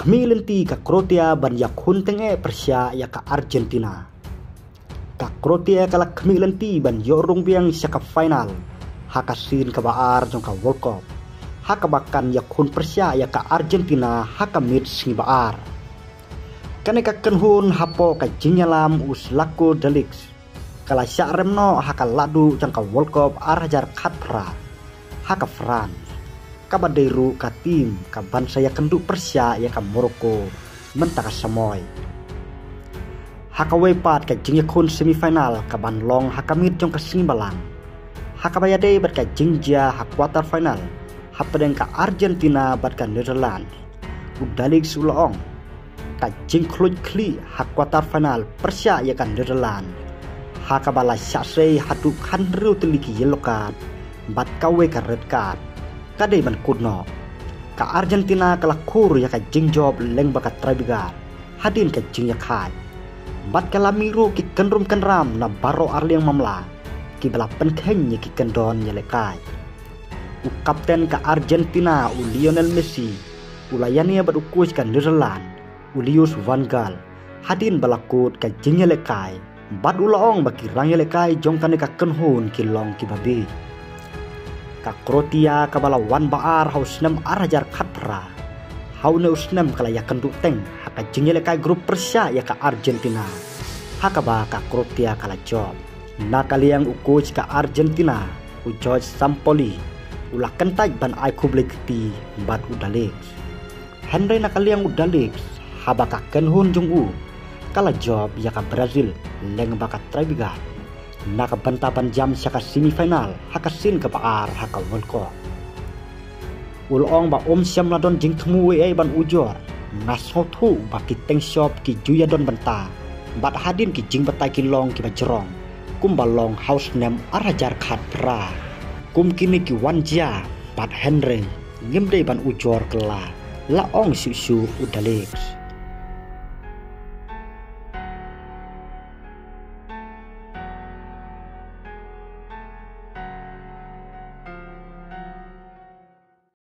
kemilenti ka Kroatia ban ya kuntenge Persia ya ka Argentina. Ka Kroatia kala kemilenti ban yorung biang ka final. Haka sin ka baar jong ka World Cup. Haka bakan ya kun Persia ya ka Argentina haka mid singi baar. Kane ka kenhun hapo ka jinyalam us laku delix. Kala syak remno haka ladu jong ka World Cup arhajar katra. Haka France kabadeiru ka tim ka bansa ya kendu Persia ya ka Morocco mentaka samoy hakawe pat ka jingya kun semifinal ka banlong hakamit jong ka simbalang hakabaya dei bat ka jingja ha quarter final hapadeng ka Argentina bat ka udalig sulaong ka jingkluj kli ha quarter final Persia ya ka Netherlands hakabala syasei hatu kanru teliki yellow card bat kawe ka red card kadai ban kudno. Ka Argentina kala kur ya ka jingjob leng baka trabigar hadin ka jing ya khai bat kala miru ki kenrum kenram na baro arliang mamla. Ki bala penkeng ki kendon ya lekai. U kapten ka Argentina u Lionel Messi. U layani bat ukuis ka Netherlands u Lius van Gaal. Hadin balakut ka jing ya lekai. Bat ulaong baki rang ya lekai jong ka kenhun ki long ki babi ka Kroatia ka bala wan baar hau senam arajar katra hau ne usnam kala ya kendu teng haka jengele ka grup Persia ya ka Argentina. Haka ba ka Kroatia kala job na kali yang ukuj ka Argentina u George Sampoli. Ula kentaj ban ai kublik ti bat udalik Henry na kali yang udalik haba ka kenhun jung u kala job ya ka Brazil leng baka trabigat nakabantaban jam sa semifinal hakasin ka baar haka World Cup. Ulong ba om siam na don jing temu ay ban ujor. Naso thu ba kiteng shop ki juya don banta bat hadin ki jing batai ki long ki bajrong kum house nem arajar khat pra. Kum ki wanja bat Henry ngem ban ujor kela. La ong su su udaleks